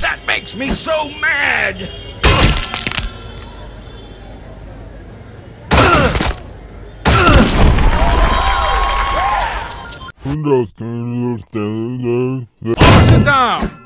That makes me so mad! Sit down!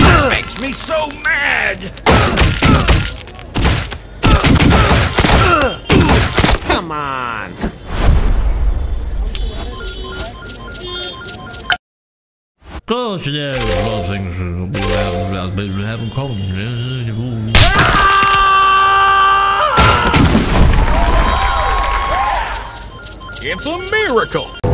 That makes me so mad! Come on. Course, yeah, a lot of things we haven't, we haven't come. It's a miracle!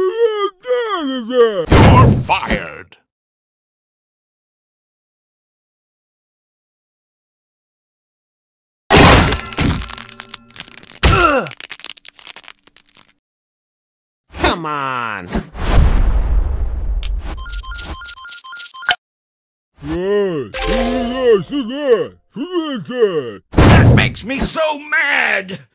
fired! Come on. That makes me so mad!